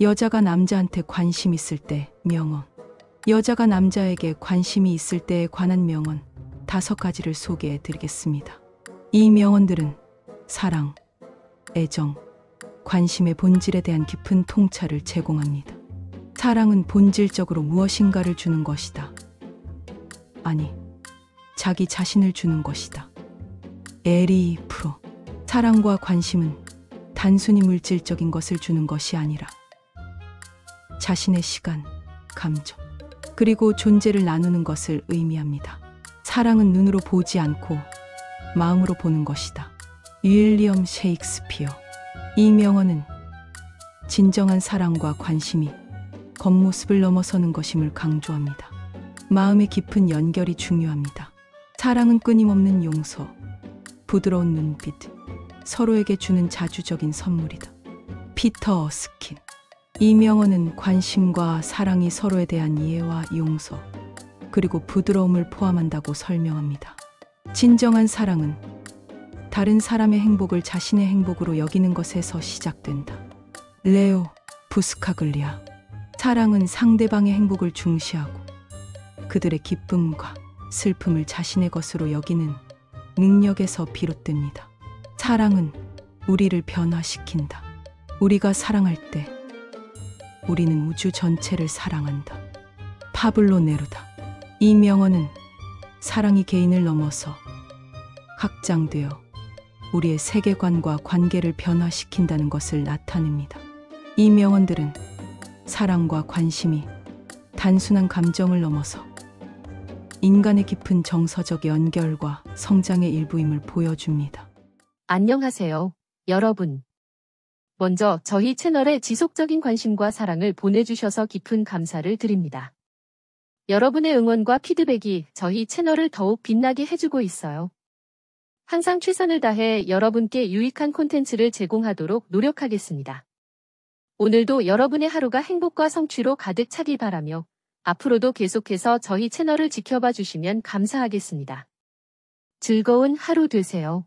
여자가 남자한테 관심 있을 때 명언. 여자가 남자에게 관심이 있을 때에 관한 명언 다섯 가지를 소개해 드리겠습니다. 이 명언들은 사랑, 애정, 관심의 본질에 대한 깊은 통찰을 제공합니다. 사랑은 본질적으로 무엇인가를 주는 것이다. 아니, 자기 자신을 주는 것이다. 에리 프로. 사랑과 관심은 단순히 물질적인 것을 주는 것이 아니라 자신의 시간, 감정, 그리고 존재를 나누는 것을 의미합니다. 사랑은 눈으로 보지 않고 마음으로 보는 것이다. 윌리엄 셰익스피어. 이 명언은 진정한 사랑과 관심이 겉모습을 넘어서는 것임을 강조합니다. 마음의 깊은 연결이 중요합니다. 사랑은 끊임없는 용서, 부드러운 눈빛, 서로에게 주는 자주적인 선물이다. 피터 어스킨. 이 명언은 관심과 사랑이 서로에 대한 이해와 용서, 그리고 부드러움을 포함한다고 설명합니다. 진정한 사랑은 다른 사람의 행복을 자신의 행복으로 여기는 것에서 시작된다. 레오 부스카글리아. 사랑은 상대방의 행복을 중시하고 그들의 기쁨과 슬픔을 자신의 것으로 여기는 능력에서 비롯됩니다. 사랑은 우리를 변화시킨다. 우리가 사랑할 때 우리는 우주 전체를 사랑한다. 파블로 네루다. 이 명언은 사랑이 개인을 넘어서 확장되어 우리의 세계관과 관계를 변화시킨다는 것을 나타냅니다. 이 명언들은 사랑과 관심이 단순한 감정을 넘어서 인간의 깊은 정서적 연결과 성장의 일부임을 보여줍니다. 안녕하세요, 여러분. 먼저 저희 채널에 지속적인 관심과 사랑을 보내주셔서 깊은 감사를 드립니다. 여러분의 응원과 피드백이 저희 채널을 더욱 빛나게 해주고 있어요. 항상 최선을 다해 여러분께 유익한 콘텐츠를 제공하도록 노력하겠습니다. 오늘도 여러분의 하루가 행복과 성취로 가득 차길 바라며 앞으로도 계속해서 저희 채널을 지켜봐 주시면 감사하겠습니다. 즐거운 하루 되세요.